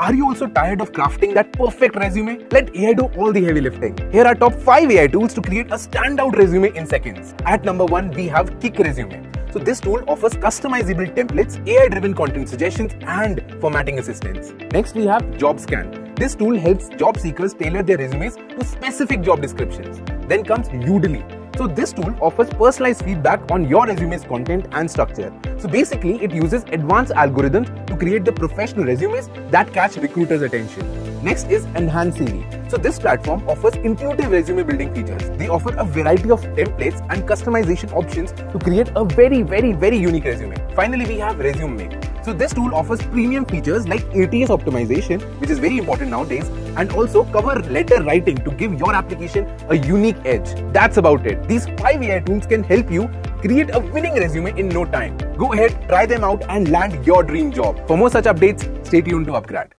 Are you also tired of crafting that perfect resume? Let AI do all the heavy lifting. Here are top 5 AI tools to create a standout resume in seconds. At number 1, we have Kickresume. So this tool offers customizable templates, AI-driven content suggestions, and formatting assistance. Next, we have JobScan. This tool helps job seekers tailor their resumes to specific job descriptions. Then comes Yoodli. So this tool offers personalized feedback on your resume's content and structure. So basically, it uses advanced algorithms to create the professional resumes that catch recruiters' attention. Next is Enhancv. So this platform offers intuitive resume building features. They offer a variety of templates and customization options to create a very, very, very unique resume. Finally, we have Resumake. So this tool offers premium features like ATS optimization, which is very important nowadays, and also cover letter writing to give your application a unique edge. That's about it. These five AI tools can help you create a winning resume in no time. Go ahead, try them out and land your dream job. For more such updates, stay tuned to upGrad.